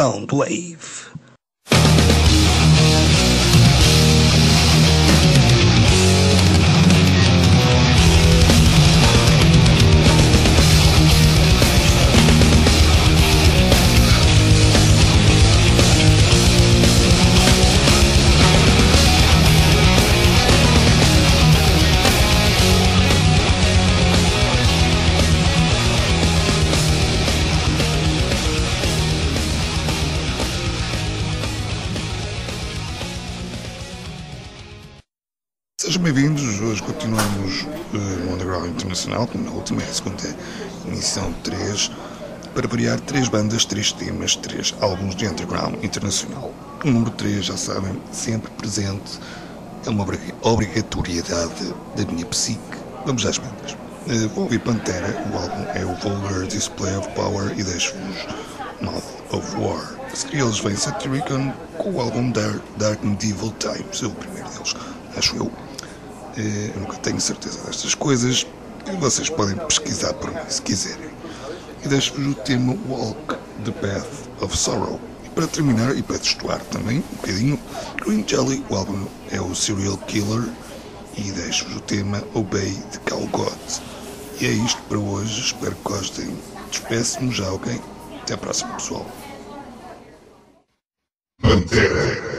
sound wave. Como na última, a segunda emissão 3, para variar três bandas, três temas, três álbuns de Underground Internacional. O número 3, já sabem, sempre presente, é uma obri- obrigatoriedade da minha psique. Vamos às bandas. Uh, vou ouvir Pantera, o álbum é o Vulgar Display of Power e deixo-vos Mouth of War. Seguir eles vêm Satyricon com o álbum Dark, Dark Medieval Times, é o primeiro deles, acho eu. Eh, Eu nunca tenho certeza destas coisas e vocês podem pesquisar por mim se quiserem. E deixo-vos o tema Walk the Path of Sorrow. E para terminar, e para destoar também um bocadinho, Green Jelly, o álbum é o Serial Killer e deixo-vos o tema Obey de Cal God. E é isto para hoje, espero que gostem. Despeço-me já, ok? Até à próxima, pessoal. Thank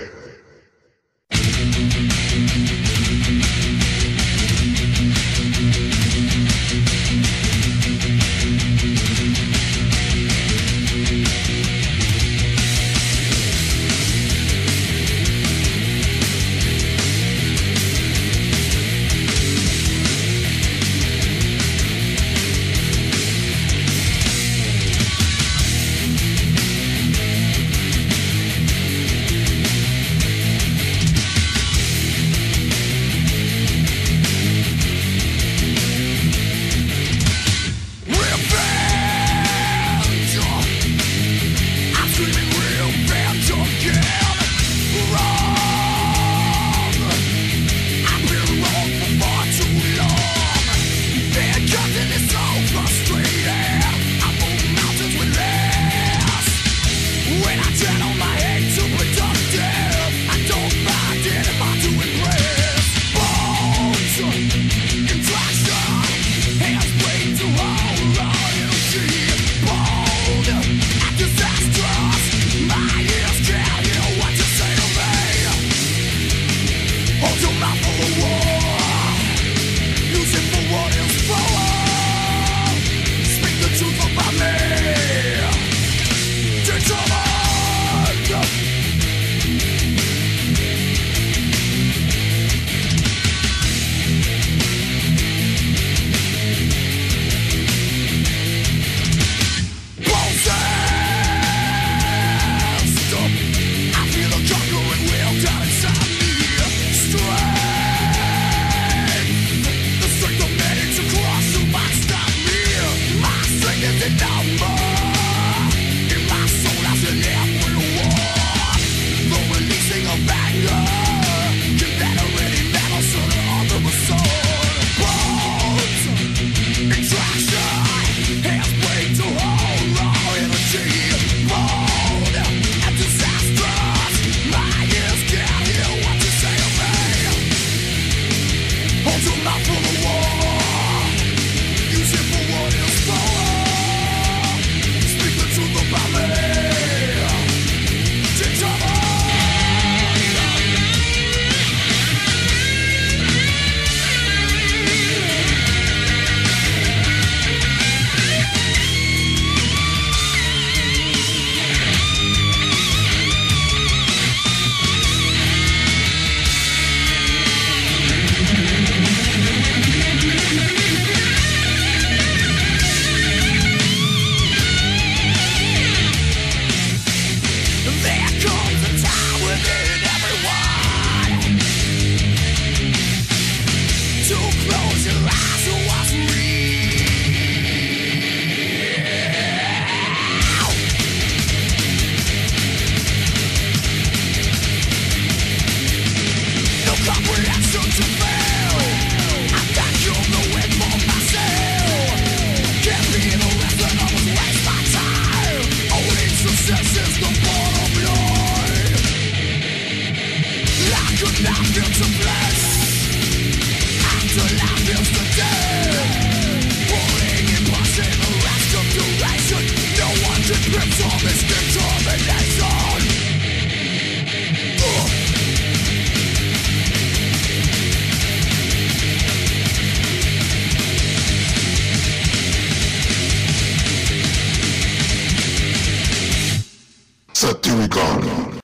Sirigan.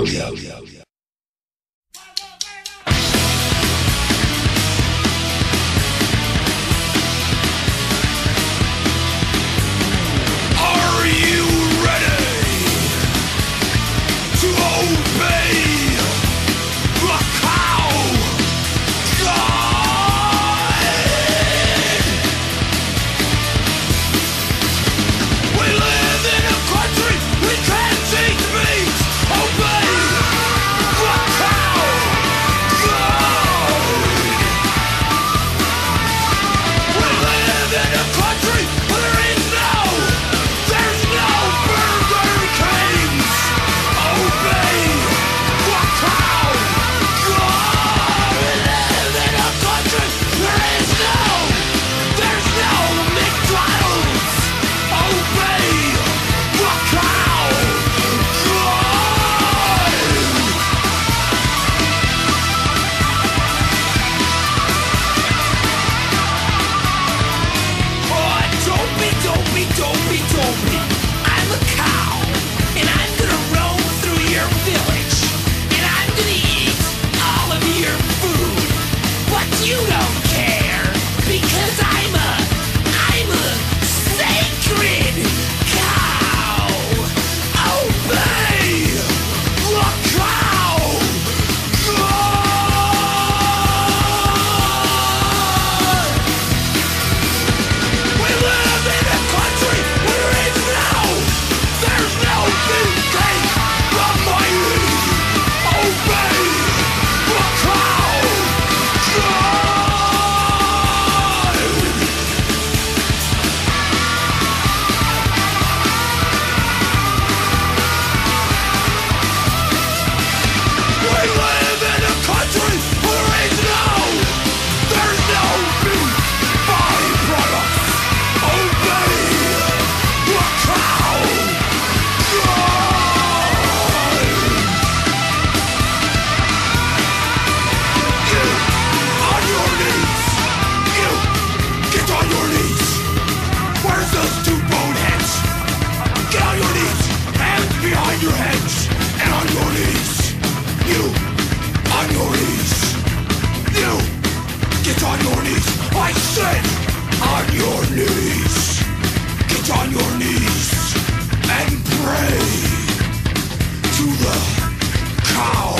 Italian. on your hands and on your knees. You, on your knees. You, get on your knees. I said, on your knees. Get on your knees and pray to the cow.